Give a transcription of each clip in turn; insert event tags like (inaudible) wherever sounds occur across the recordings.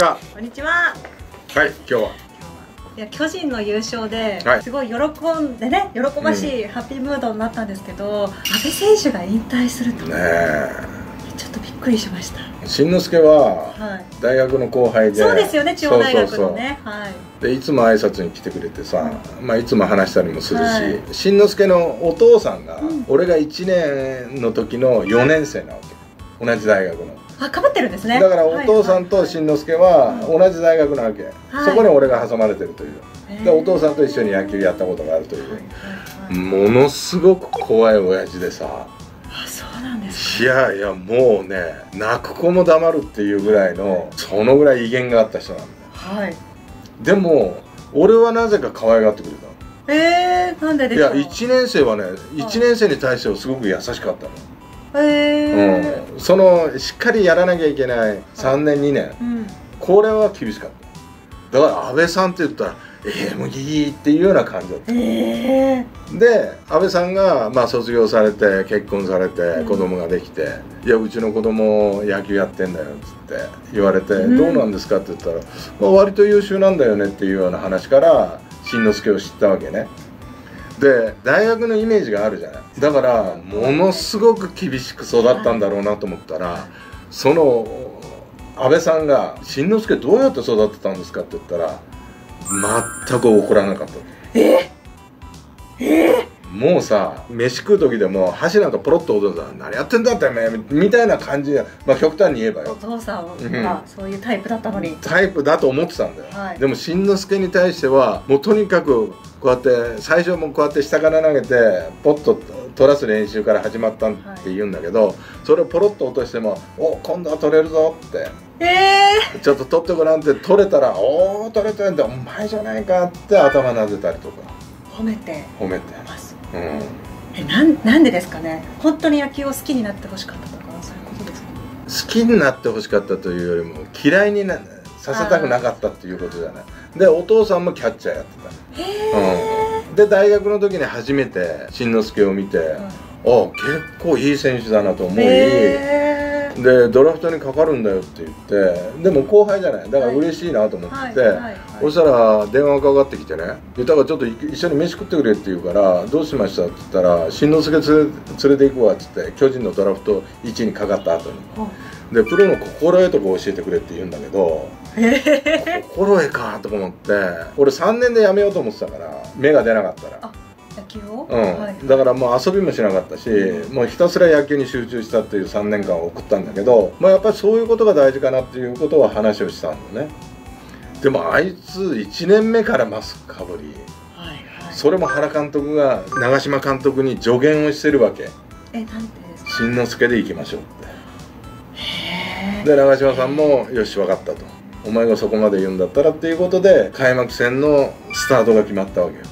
ちは。こんにちは。はい、今日は。いや巨人の優勝で、はいすごい喜んでね喜ばしいハッピームードになったんですけど、阿部選手が引退すると、ねえ。ちょっとびっくりしました。しんのすけははい。大学の後輩で。そうですよね中央大学のね。はい。でいつも挨拶に来てくれてさ、まあいつも話したりもするし、はいしんのすけのお父さんが、うん俺が1年の時の4年生なわけ。同じ大学の。あかぶってるんですね。だからお父さんとしんのすけははい同じ大学なわけ、はい。そこに俺が挟まれてるという、はいでお父さんと一緒に野球やったことがあるとい、う。はいものすごく怖い親父でさ。あそうなんですいやいやもうね泣く子も黙るっていうぐらいのそのぐらい威厳があった人なんだ。はい。でも俺はなぜか可愛がってくれたえー、なんででしょう。のいや1年生はね1年生に対してはすごく優しかったの、えー。うん、そのしっかりやらなきゃいけない3年2年うん。これは厳しかっただから安倍さんって言ったら「ええもういい」っていうような感じだったえー。で安倍さんが、まあ、卒業されて結婚されてうん子供ができて「いやうちの子供野球やってんだよ」っつって言われて「うんどうなんですか?」って言ったら、まあ、割と優秀なんだよねっていうような話からしんのすけを知ったわけねで大学のイメージがあるじゃない。だからものすごく厳しく育ったんだろうなと思ったらその安倍さんが「しんのすけどうやって育てたんですか?」って言ったら全く怒らなかった。え？え？もうさ飯食う時でも箸なんかポロッと落とす何やってんだってめみたいな感じでまあ極端に言えばおよ父さんがそういうタイプだったのに。タイプだと思ってたんだよ、はい。でもしんのすけに対してはもうとにかくこうやって最初もこうやって下から投げてポッと取らす練習から始まったって言うんだけど、それをポロッと落としても「お今度は取れるぞ」って。え「ちょっと取ってごらん」って取れたら「おお取れてんだお前じゃないか」って頭なでたりとか。ー、褒めて。褒めて、ます。うん、えなんなんでですかね？本当に野球を好きになってほしかったとかそういうことですか？好きになってほしかったというよりも嫌いになさせたくなかったっていうことじゃない。でお父さんもキャッチャーやってへた、え、うん、で大学の時に初めてしんのすけを見て、あ結構いい選手だなと思い、でドラフトにかかるんだよって言ってでも後輩じゃない。だから嬉しいなと思って、はいはいはい。そしたら電話がかかってきてね「でだからちょっと一緒に飯食ってくれ」って言うから「どうしました?」って言ったら「しんのすけ連れ連れて行くわ」っつって巨人のドラフト1位にかかった後に。でプロの心得とか教えてくれって言うんだけど心得かとか思って俺3年で辞めようと思ってたから目が出なかったら。あ。野球を、うん。はい。だからもう遊びもしなかったし、もうひたすら野球に集中したっていう3年間を送ったんだけど、まあ、やっぱりそういうことが大事かなっていうことは話をしたのね。でもあいつ1年目からマスクかぶり。はいはい。それも原監督が長嶋監督に助言をしてるわけ。えなんて？ですかしんのすけで行きましょうって。へえで長嶋さんも「よし分かった」と「お前がそこまで言うんだったら」っていうことで開幕戦のスタートが決まったわけよ。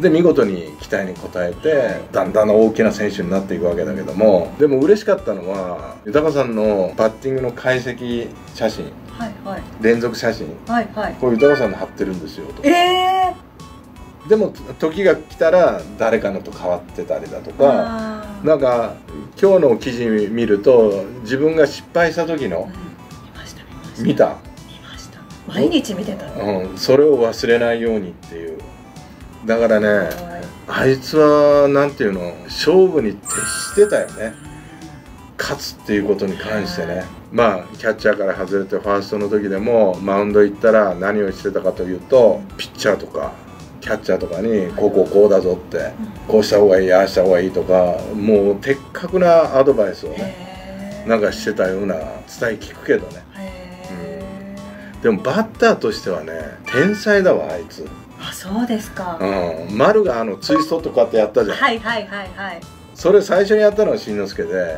で見事に期待に応えてだんだん大きな選手になっていくわけだけどもでも嬉しかったのは豊さんのバッティングの解析写真はいはい。連続写真はいはい。これ豊さんの貼ってるんですよと。ええでも時が来たら誰かのと変わってたりだとかなんか今日の記事見ると自分が失敗した時うんの見ました見た見た？見ました。毎日見てた。のうん、それを忘れないようにっていう。だからねはい。あいつはなんていうの？勝負に徹してたよね。勝つっていうことに関してね。まあキャッチャーから外れてファーストの時でもマウンド行ったら何をしてたかというとピッチャーとかキャッチャーとかにこうこうこうだぞってこうした方がいいああした方がいいとかもう的確なアドバイスをねなんかしてたような伝え聞くけどねでもバッターとしてはね天才だわあいつ。あそうですか。うん、丸があのツイストとかってやったじゃん、はいはいはいはい。それ最初にやったのはしんのすけで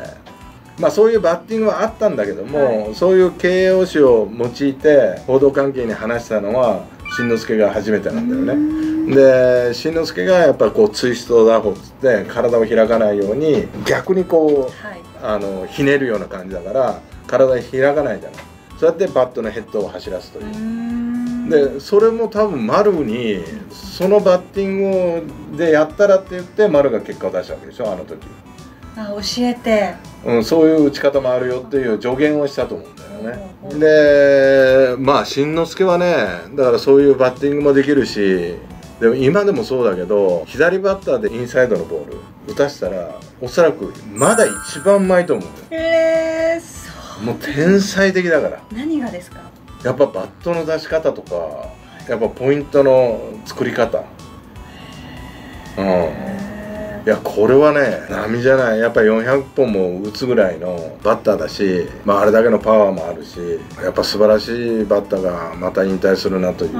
まあそういうバッティングはあったんだけども、はい。そういう形容詞を用いて報道関係に話したのはしんのすけが初めてなんだよね。でしんのすけがやっぱこうツイスト打法っつって体を開かないように逆にこうはい。あのひねるような感じだから体開かないじゃないそうやってバットのヘッドを走らすという。でそれも多分丸にそのバッティングでやったらって言って丸が結果を出したわけでしょあの時。あ教えて。うん、そういう打ち方もあるよっていう助言をしたと思うんだよね。でまあ新之助はねだからそういうバッティングもできるしでも今でもそうだけど左バッターでインサイドのボール打たしたらおそらくまだ一番うまいと思うんだよ。えー、もう天才的だから。何がですか？やっぱバットの出し方とかやっぱポイントの作り方。うん。へいやこれはね波じゃない。やっぱり400本も打つぐらいのバッターだし、まあ、あれだけのパワーもあるしやっぱ素晴らしいバッターがまた引退するなというね。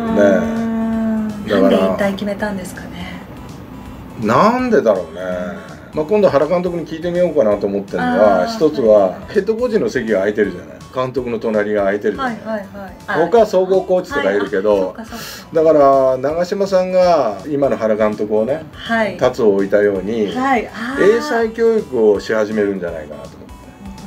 だからなんで引退決めたんですかね？なんでだろうね、まあ、今度原監督に聞いてみようかなと思ってるのは一つはヘッドコーチの席が空いてるじゃない。監督の隣が空いてる。じゃな、はいいはい。はい。他は総合コーチとかいるけどはいだから長嶋さんが今の原監督をねはい。達を置いたように、はい。英才教育をし始めるんじゃないかなと思って。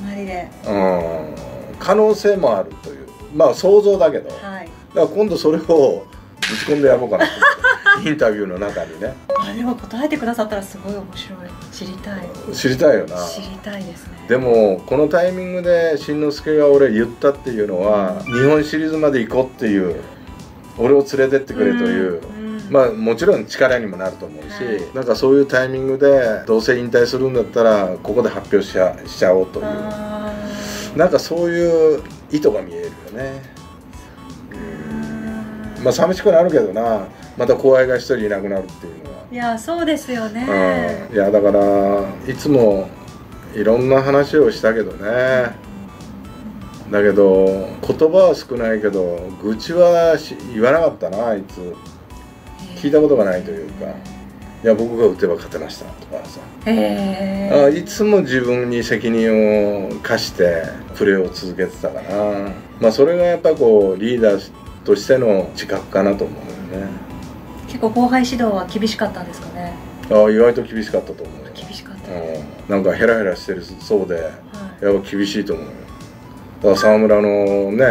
隣で。うん。可能性もあるという。まあ想像だけど。だかはいら今度それをぶち込んでやろうかなと思って。(laughs) インタビューの中にね。あでも答えてくださったらすごい面白い知りたい。知りたいよな。知りたいですね。でもこのタイミングで新之助が俺言ったっていうのは日本シリーズまで行こうっていう俺を連れてってくれという。うんまあもちろん力にもなると思うし、はい。なんかそういうタイミングでどうせ引退するんだったらここで発表しちゃしちゃおうという。なんかそういう意図が見えるよね。うんまあ寂しくなるけどな。また後輩が一人いなくなるっていうのは、いやそうですよね。うん、いやだからいつもいろんな話をしたけどね。だけど言葉は少ないけど愚痴はし言わなかったなあいつ。聞いたことがないというか。いや僕が打てば勝てましたとかさ。へえ。あいつも自分に責任を課してプレーを続けてたから。まあそれがやっぱこうリーダーとしての自覚かなと思うよね結構後輩指導は厳しかったんですかね。あ意外と厳しかったと思うよ、厳しかった、うん、なんかヘラヘラしてるそうではい。やっぱ厳しいと思うよ。だから沢村のね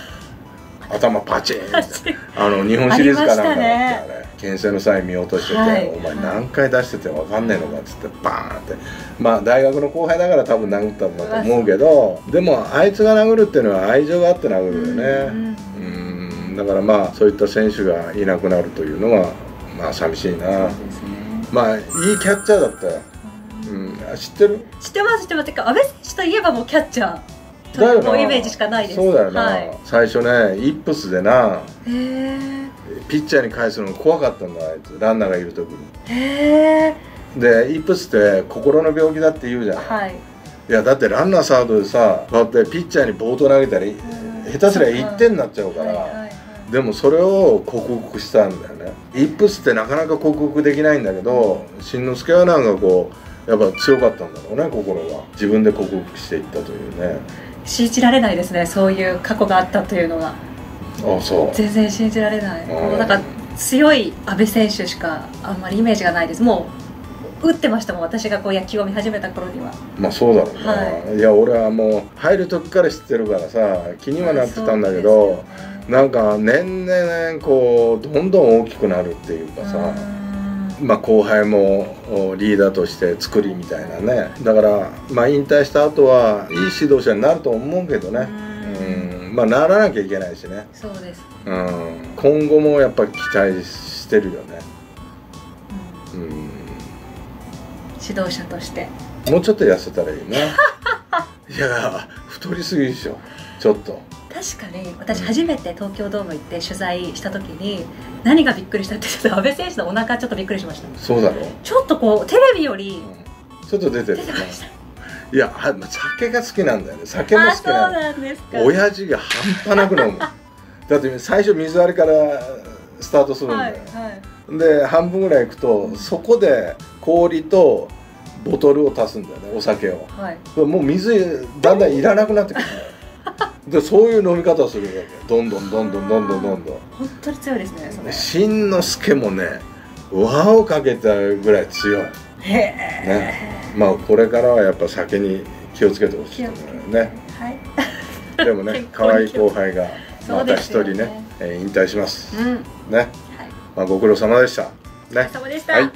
(laughs) 頭パチンって。あの日本シリーズかなんかだってありあれ牽制の際見落としてて、はい。お前何回出してて分かんねえのかっつってバーンって。まあ大学の後輩だから多分殴ったんだと思うけどでもあいつが殴るっていうのは愛情があって殴るよね。うんうんだからまあそういった選手がいなくなるというのはまあ寂しいな。ね。まあいいキャッチャーだった。よ、うん、あ知ってる？知ってます知ってます。てか安倍選手といえばもうキャッチャー。もうイメージしかないです。そうだよな、はい、最初ねイップスでなへピッチャーに返すのが怖かったんだあいつ。ランナーがいる時に。えへえでイップスって心の病気だって言うじゃん、はい。いやだってランナーサードでさこうやってピッチャーにボート投げたら下手すりゃ1点になっちゃうから、でもそれを克服したんだよね。イップスってなかなか克服できないんだけどしんのすけはなんかこうやっぱ強かったんだろうね心が自分で克服していったというね。信じられないですねそういう過去があったというのがあそう。全然信じられない。うんもうなんか強い阿部選手しかあんまりイメージがないです。もう打ってましたもん私がこう野球を見始めた頃には。まあそうだろうな、、はい。や俺はもう入る時から知ってるからさ気にはなってたんだけど、なんか年々こうどんどん大きくなるっていうかさ、まあ、後輩もおリーダーとして作りみたいなね。だから、まあ、引退した後はいい指導者になると思うけどね。うん。まあならなきゃいけないしね、そうです、うん、今後もやっぱ期待してるよね、うん。うん、指導者として。もうちょっと痩せたらいいね。(laughs) いや太りすぎでしょ。ちょっと。確かに私初めて東京ドーム行って取材した時に何がびっくりしたってちょっと安倍選手のお腹ちょっとびっくりしました。そうだろ？ちょっとこうテレビよりちょっと出てる出てました。いやは酒が好きなんだよね。酒も好きなの。なんですか。親父が半端なく飲む。だって最初水割りからスタートするんだよ、はいはいで半分ぐらいいくとそこで氷とボトルを足すんだよねお酒を。はい。もう水だんだんいらなくなってくるんだよ。でそういう飲み方をするわけどんどんどんどんどんどんどんどん。本当に強いですねそれ。で新之助もね輪をかけたぐらい強い。へえ、ね。まあこれからはやっぱ酒に気をつけてほしいと思うよね。はい。でもね健可愛い後輩がまた一ですよね。人ねえー引退します。うん。はい。ね、まあ、ご苦労様でした。ね。お疲れ様でした、はい